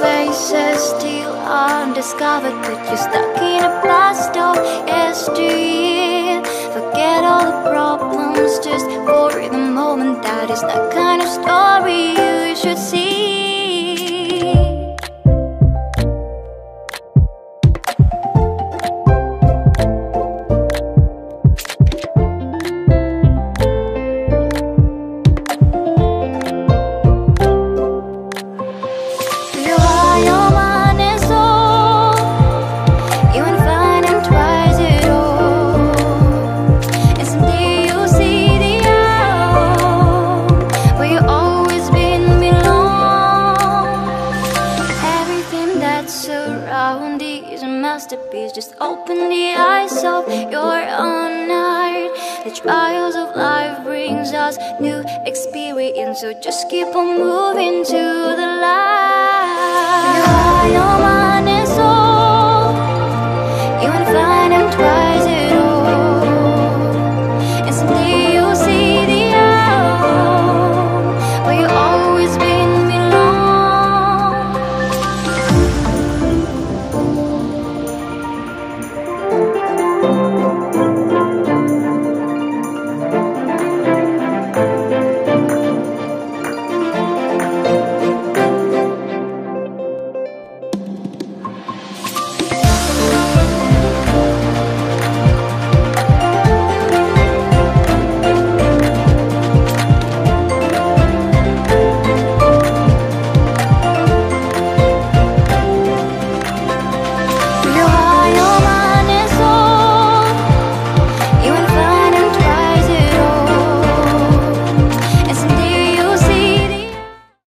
faces still undiscovered But you're stuck in a blast of yesteryear Forget all the problems just for the moment That is the kind of story you should see masterpiece. Just open the eyes of your own heart. The trials of life brings us new experience. So just keep on moving to the light.